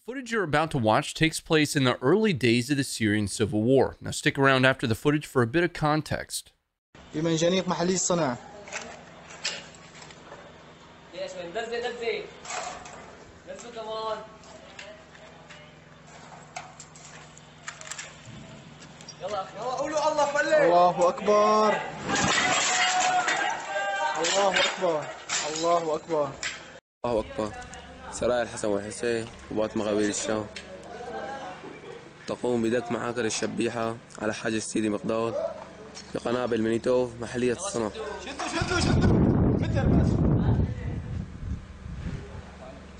footage you're about to watch takes place in the early days of the Syrian civil war. Now stick around after the footage for a bit of context. بمنجنيق محلي الصنع Yes, man. That's it. That's it. Let's go. Come on. يلا يلا قولوا الله فلي الله أكبر الله أكبر الله أكبر الله أكبر سرايا الحسن والحسين قوات مغاوير الشام. تقوم بدك معاكر الشبيحة على حاجز سيدي مقداد بقنابل مينيتوف محلية الصنع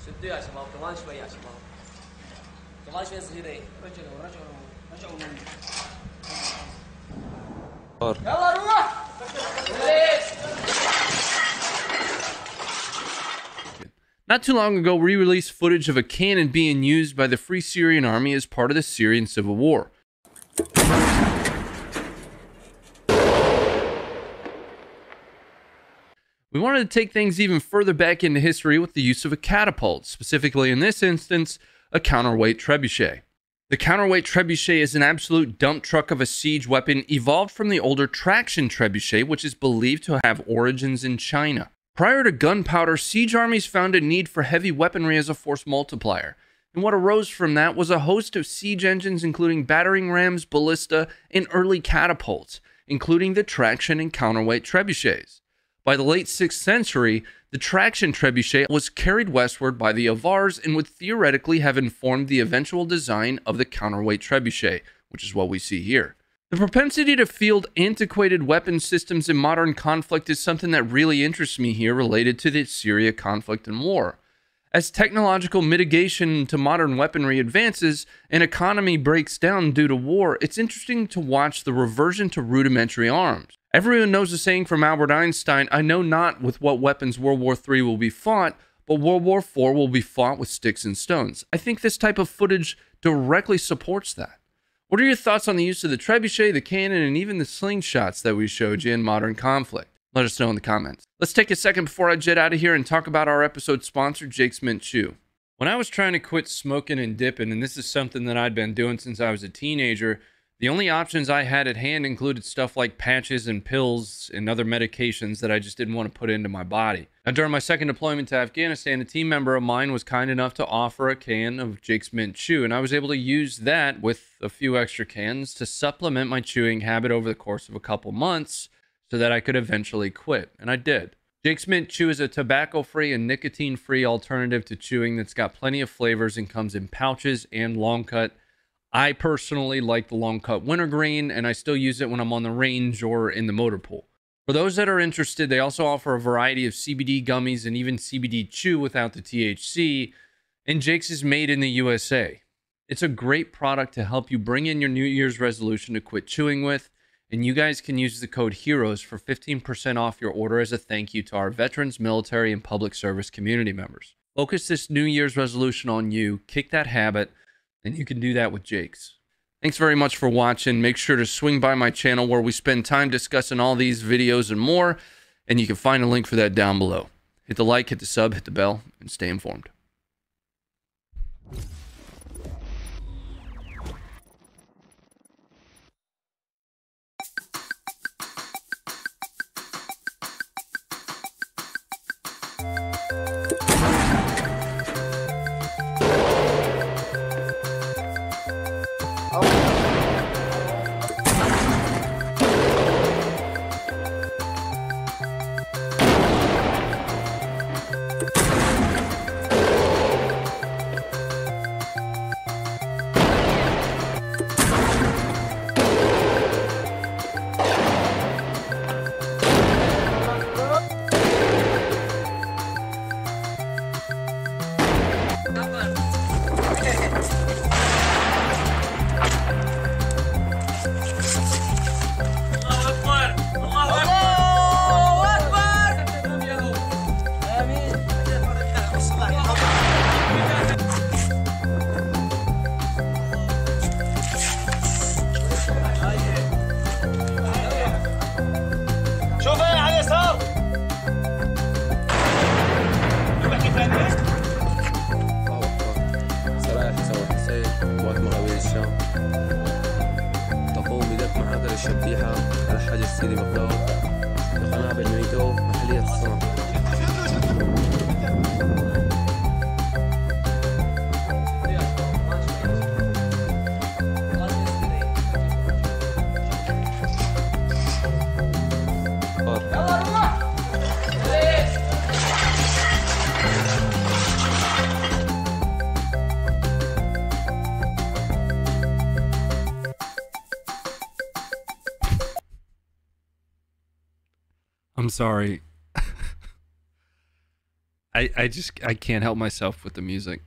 شدوا يا شباب كمان شوي يا شباب. كمان شوي صغيرين رجعوا رجعوا رجعوا يلا روح. Not too long ago, we released footage of a cannon being used by the Free Syrian Army as part of the Syrian civil war. We wanted to take things even further back into history with the use of a catapult, specifically in this instance, a counterweight trebuchet. The counterweight trebuchet is an absolute dump truck of a siege weapon evolved from the older traction trebuchet, which is believed to have origins in China. Prior to gunpowder, siege armies found a need for heavy weaponry as a force multiplier. And what arose from that was a host of siege engines, including battering rams, ballista, and early catapults, including the traction and counterweight trebuchets. By the late 6th century, the traction trebuchet was carried westward by the Avars and would theoretically have informed the eventual design of the counterweight trebuchet, which is what we see here. The propensity to field antiquated weapon systems in modern conflict is something that really interests me here related to the Syria conflict and war. As technological mitigation to modern weaponry advances and economy breaks down due to war, it's interesting to watch the reversion to rudimentary arms. Everyone knows the saying from Albert Einstein I know not with what weapons World War III will be fought, but World War IV will be fought with sticks and stones. I think this type of footage directly supports that. What are your thoughts on the use of the trebuchet, the cannon, and even the slingshots that we showed you in modern conflict? Let us know in the comments. Let's take a second before I jet out of here and talk about our episode sponsor, Jake's Mint Chew. When I was trying to quit smoking and dipping, and this is something that I'd been doing since I was a teenager, the only options I had at hand included stuff like patches and pills and other medications that I just didn't want to put into my body. Now, during my second deployment to Afghanistan, a team member of mine was kind enough to offer a can of Jake's Mint Chew, and I was able to use that with a few extra cans to supplement my chewing habit over the course of a couple months so that I could eventually quit, and I did. Jake's Mint Chew is a tobacco free and nicotine free alternative to chewing that's got plenty of flavors and comes in pouches and long cut. I personally like the long cut wintergreen, and I still use it when I'm on the range or in the motor pool. For those that are interested, they also offer a variety of CBD gummies and even CBD chew without the THC, and Jake's is made in the USA. It's a great product to help you bring in your New Year's resolution to quit chewing with, and you guys can use the code HEROES for 15% off your order as a thank you to our veterans, military, and public service community members. Focus this New Year's resolution on you, kick that habit, and you can do that with Jake's. Thanks very much for watching. Make sure to swing by my channel where we spend time discussing all these videos and more, and you can find a link for that down below. Hit the like, hit the sub, hit the bell, and stay informed. الحاج السيدي بغداد القناة بنويتو محلية الصنم I'm sorry. I I just I can't help myself with the music.